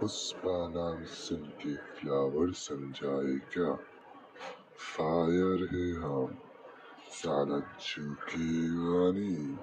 पुष्पा नाम सुन के फ्लावर समझाए क्या? फायर है हम साला झुकेगा वानी